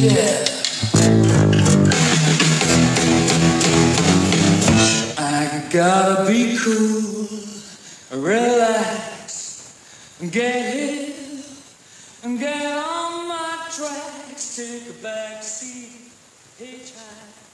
Yeah. I gotta be cool, relax, get and get on my tracks, take a back seat, hitchhike.